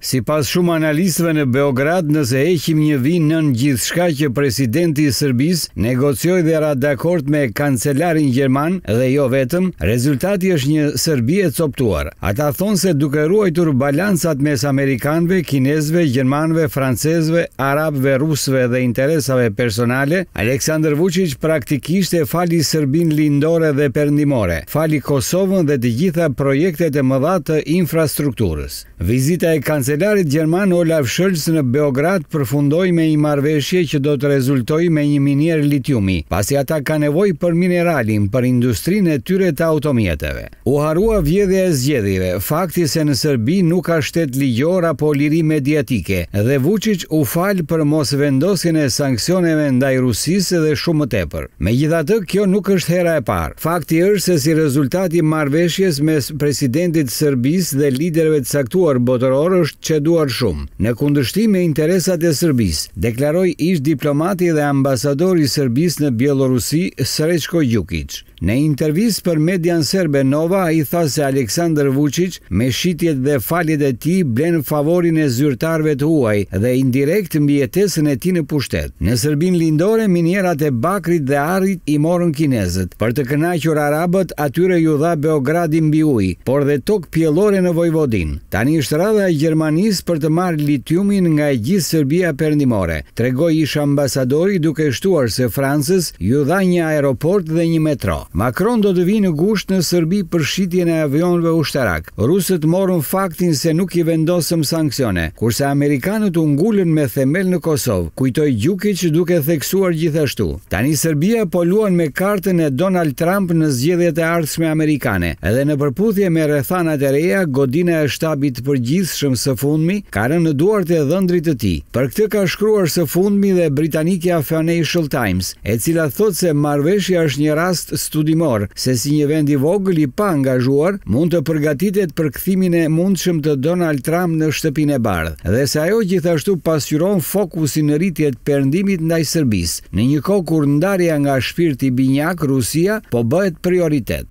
Sipas shumë analistëve në Beograd, nëse heqim një vijë nën gjithçka që presidenti i Serbisë negocioi dhe ra dakord me kancelarin gjerman dhe jo vetëm, rezultati është një Serbi e copëtuar. Ata thonë se duke ruajtur balancat mes amerikanëve, kinezëve, gjermanëve, francezëve, arabëve, rusëve dhe interesave personale, Aleksandër Vuçiç praktikisht e fali Serbinë lindore dhe perëndimore, fali Kosovën dhe të gjitha projektet e mëdha të infrastrukturës. Vizita e kancelarit gjerman Olaf Scholz në Beograd përfundoi me një marrëveshje që do të rezultojë me një minierë litiumi, pasi ata kanë nevojë për mineralin për industrinë e tyre të automjeteve. U harrua vjedhja e zgjedhjeve, fakti se në Serbi nuk ka shtet ligjor apo liri mediatike dhe Vuçiç u fal për mosvendosjen e sanksioneve ndaj Rusisë dhe shumë më tepër. Megjithatë, kjo nuk është hera e parë. Fakti është se si rezultat i marrëveshjes mes presidentit të Serbisë dhe liderëve të caktuar botërorë është çeduar shumë, në kundërshtim me interesat e Serbisë, deklaroi ish-diplomati dhe ambasadori i Serbisë në Bjellorusi, Sreçko Gjukiç. Në intervistë për median serbe Nova ai tha se Aleksandër Vuçiç me shitjet dhe faljet e tij blen favorin e zyrtarëve të huaj dhe indirekt mbijetesën e tij në pushtet. Në Serbinë Lindore minierat e bakrit dhe arit i morën kinezët. Për të kënaqur arabët atyre iu dha Beogradi mbi ujë, por dhe tokë pjellore në Vojvodinë. Tani është radha e Gjermanisë për të marrë litiumin nga e gjithë Serbia Perëndimore. Tregoi ish-ambasadori duke shtuar se Francës iu dha një aeroport dhe një metro. Macron do të vijë në gusht në Serbi për shitjen e avionëve ushtarakë. Rusët morën faktin se nuk i vendosëm sanksione, kurse amerikanët u ngulën me themel në Kosovë, kujtoi Gjukiç duke theksuar gjithashtu, Tani Serbia po luan me kartën e Donald Trump në zgjedhjet e ardhshme amerikane edhe në përputhje me rrethanat e reja godina e shtabit të përgjithshëm së fundmi ka rënë në duart e dhëndrit të tij. Për këtë ka shkruar së fundmi dhe britanikja Financial Times, e cila thotë se marrëveshja është një rast studimor se si një vend i vogël i paangazhuar mund të përgatitet për kthimin e mundshëm të Donald Trump në Shtëpinë e Bardhë dhe se ajo gjithashtu pasqyron fokusin në rritje të Perëndimit ndaj Serbisë, në një kohë kur ndarja nga shpirti binjak Rusia po bëhet prioritet.